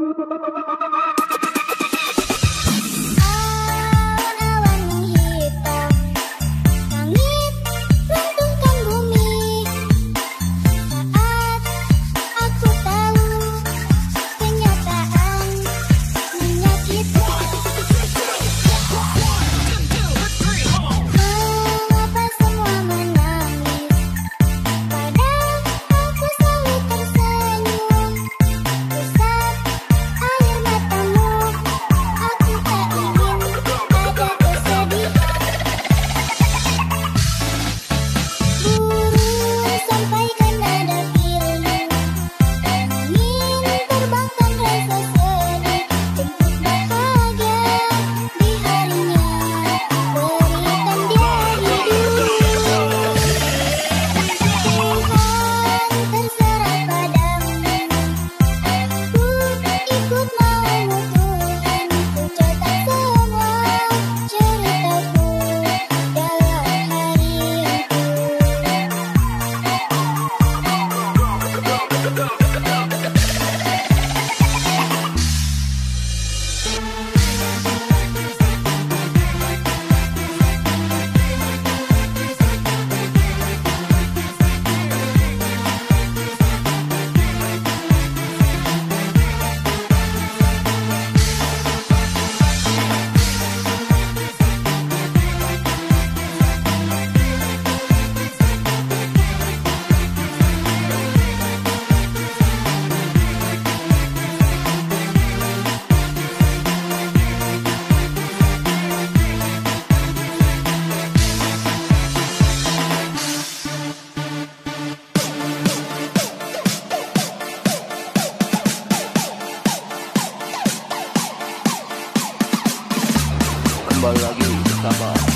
Thank you. Kembali lagi bersama